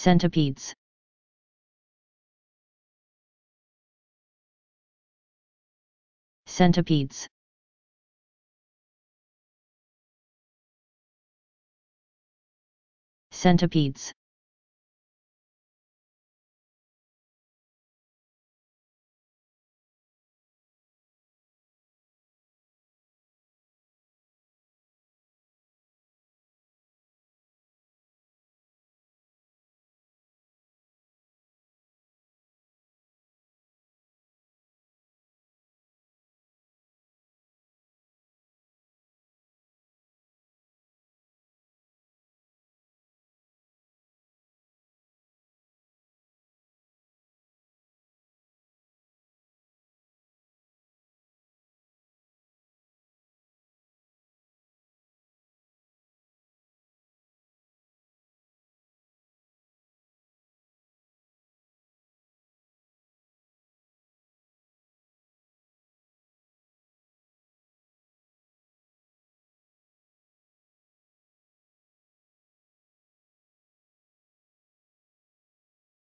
Centipedes. Centipedes. Centipedes.